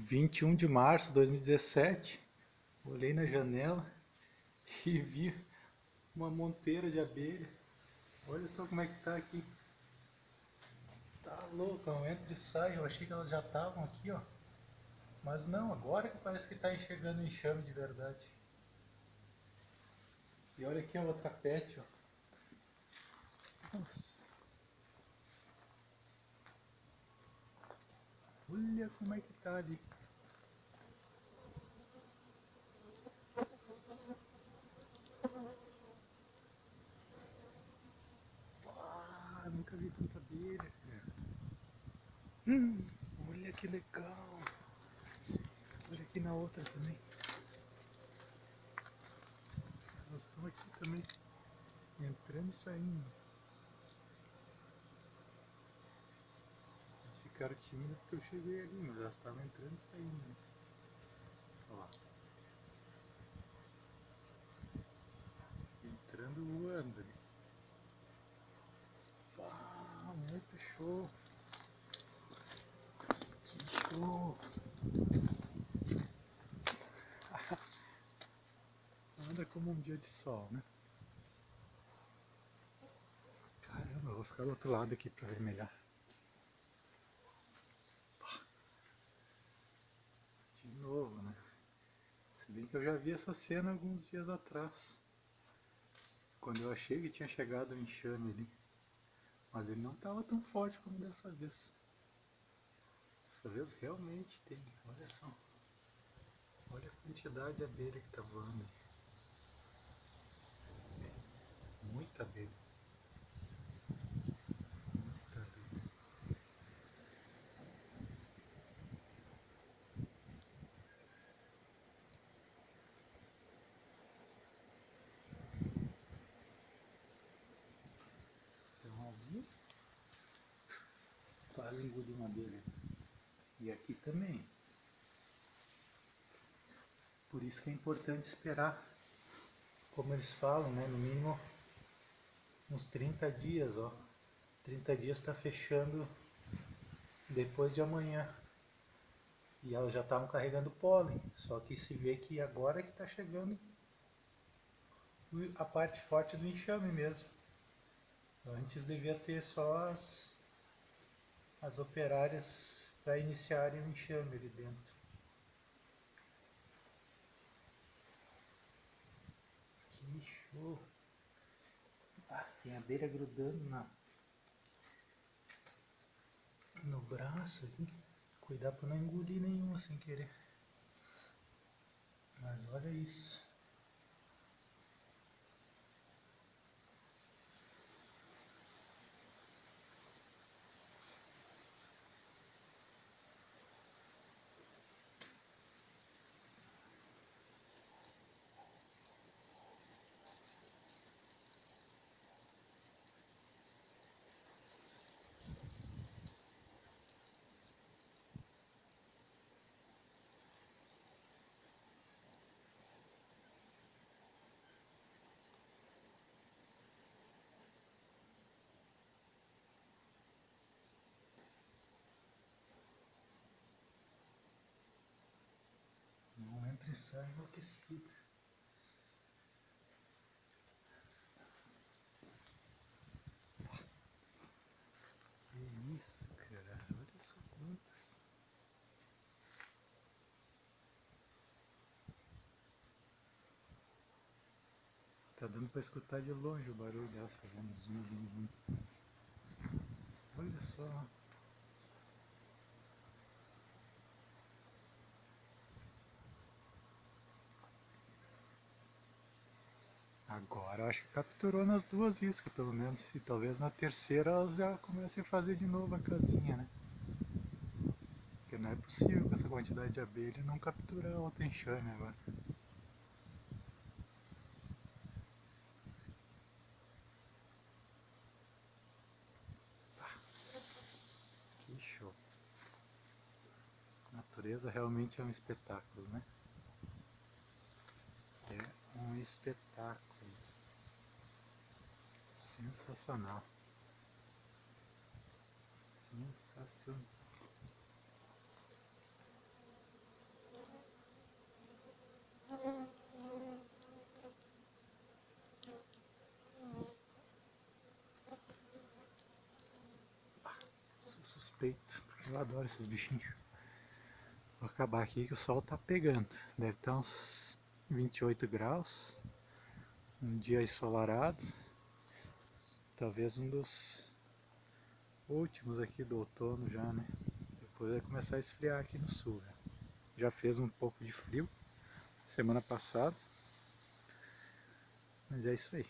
21 de março de 2017, olhei na janela e vi uma monteira de abelha. Olha só como é que tá aqui. Tá louco, entra e sai. Eu achei que elas já estavam aqui, ó. Mas não, agora que parece que tá enxergando enxame de verdade. E olha aqui a outra pet, ó. Nossa. Olha como é que tá ali. Ah, nunca vi tanta abelha. Hum, olha que legal. Olha aqui na outra também. Elas estão aqui também. Entrando e saindo. Ficaram tímidas porque eu cheguei ali, mas elas estavam entrando e saindo. Né? Olha lá. Entrando voando ali. Ah, muito show. Que show. Anda como um dia de sol, né? Caramba, eu vou ficar do outro lado aqui para vermelhar. Novo, né? Se bem que eu já vi essa cena alguns dias atrás. Quando eu achei que tinha chegado o enxame ali. Mas ele não estava tão forte como dessa vez. Dessa vez realmente tem, olha só. Olha a quantidade de abelha que está voando. Muita abelha. Quase engoli uma abelha. E aqui também. Por isso que é importante esperar, como eles falam, né? No mínimo uns 30 dias, ó. 30 dias está fechando depois de amanhã. E elas já estavam carregando pólen. Só que se vê que agora é que está chegando a parte forte do enxame mesmo. Antes devia ter só as as operárias para iniciarem o enxame ali dentro. Que show! Ah, tem abelha grudando na, no braço aqui. Cuidar para não engolir nenhuma sem querer. Mas olha isso. Pressão enlouquecida. Que isso, cara. Olha só quantas. Tá dando pra escutar de longe o barulho delas fazendo zoom, zoom, zoom. Olha só. Agora acho que capturou nas duas iscas, pelo menos. E talvez na terceira elas já comecem a fazer de novo a casinha, né? Porque não é possível com essa quantidade de abelha não capturar outra enxame agora. Tá. Que show. A natureza realmente é um espetáculo, né? É um espetáculo sensacional. Sensacional. Sou suspeito, porque eu adoro esses bichinhos. Vou acabar aqui que o sol tá pegando. Deve estar uns 28 graus. Um dia ensolarado. Talvez um dos últimos aqui do outono já, né? Depois vai começar a esfriar aqui no sul. Já, já fez um pouco de frio semana passada. Mas é isso aí.